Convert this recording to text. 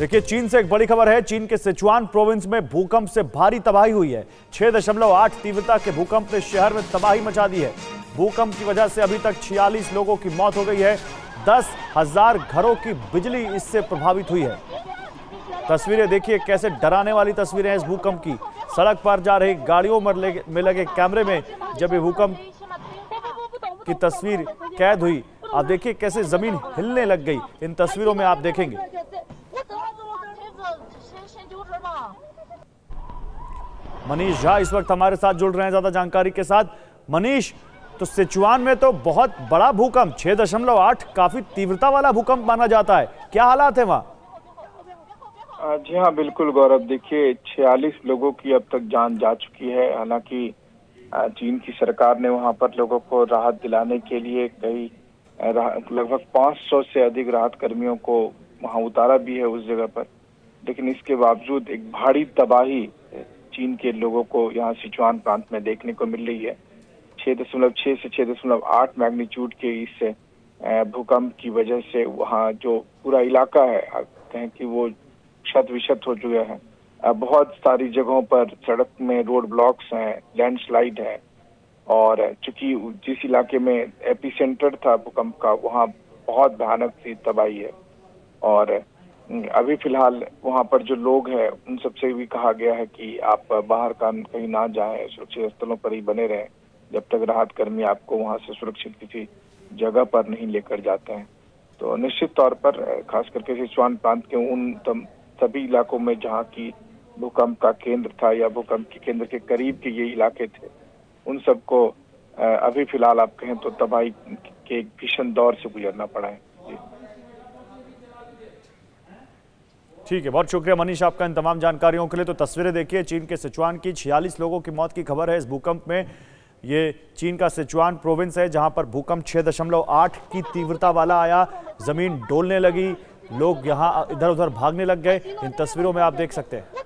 देखिए, चीन से एक बड़ी खबर है। चीन के सिचुआन प्रोविंस में भूकंप से भारी तबाही हुई है। छह दशमलव आठ तीव्रता के भूकंप ने शहर में तबाही मचा दी है। भूकंप की वजह से अभी तक छियालीस लोगों की मौत हो गई है। दस हज़ार घरों की बिजली इससे प्रभावित हुई है। तस्वीरें देखिए, कैसे डराने वाली तस्वीरें हैं इस भूकंप की। सड़क पर जा रही गाड़ियों में लगे कैमरे में जब ये भूकंप की तस्वीर कैद हुई। आप देखिए, कैसे ज़मीन हिलने लग गई। इन तस्वीरों में आप देखेंगे। मनीष झा इस वक्त हमारे साथ जुड़ रहे हैं ज़्यादा जानकारी के साथ। मनीष तो सिचुआन में तो बहुत बड़ा भूकंप छह दशमलव आठ काफ़ी तीव्रता वाला भूकंप माना जाता है। क्या हालात है वहाँ? जी हाँ बिल्कुल गौरव। देखिए छियालीस लोगों की अब तक जान जा चुकी है। हालाँकि चीन की सरकार ने वहाँ पर लोगों को राहत दिलाने के लिए कई लगभग 500 से अधिक राहत कर्मियों को वहाँ उतारा भी है उस जगह पर। लेकिन इसके बावजूद एक भारी तबाही चीन के लोगों को यहाँ सिचुआन प्रांत में देखने को मिल रही है। छह दशमलव छह से छह दशमलव आठ मैग्नीट्यूड के इस भूकंप की वजह से वहाँ जो पूरा इलाका है कहें कि वो क्षत विक्षत हो चुका है। बहुत सारी जगहों पर सड़क में रोड ब्लॉक्स हैं, लैंडस्लाइड है, और चूँकि जिस इलाके में एपी था भूकंप का, वहाँ बहुत भयानक सी तबाही है। और अभी फ़िलहाल वहाँ पर जो लोग हैं, उन सबसे भी कहा गया है कि आप बाहर का कहीं ना जाएँ, सुरक्षित स्थलों पर ही बने रहें, जब तक राहत कर्मी आपको वहाँ से सुरक्षित किसी जगह पर नहीं लेकर जाते हैं। तो निश्चित तौर पर, खास करके सिचुआन प्रांत के उन सभी इलाकों में जहाँ की भूकंप का केंद्र था या भूकंप के केंद्र के करीब के ये इलाके थे, उन सबको अभी फ़िलहाल आप कहें तो तबाही के भीषण दौर से गुजरना पड़ा है। ठीक है, बहुत शुक्रिया मनीष, आपका इन तमाम जानकारियों के लिए। तो तस्वीरें देखिए, चीन के सिचुआन की, छियालीस लोगों की मौत की खबर है। इस भूकंप में ये चीन का सिचुआन प्रोविंस है, जहाँ पर भूकंप छह दशमलव आठ की तीव्रता वाला आया, ज़मीन डोलने लगी, लोग यहाँ इधर उधर भागने लग गए। इन तस्वीरों में आप देख सकते हैं।